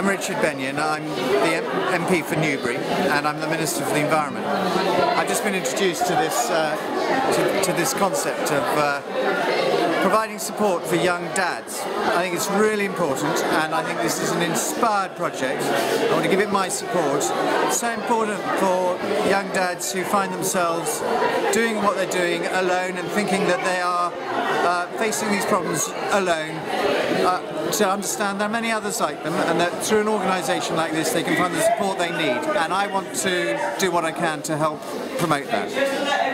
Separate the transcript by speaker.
Speaker 1: I'm Richard Benyon. I'm the MP for Newbury and I'm the Minister for the Environment. I've just been introduced to this uh, to, to, this concept of uh, providing support for young dads. I think it's really important and I think this is an inspired project. I want to give it my support. It's so important for young dads who find themselves doing what they're doing alone and thinking that they are uh, facing these problems alone uh, to understand there are many others like them and that through an organisation like this they can find the support they need and I want to do what I can to help promote that.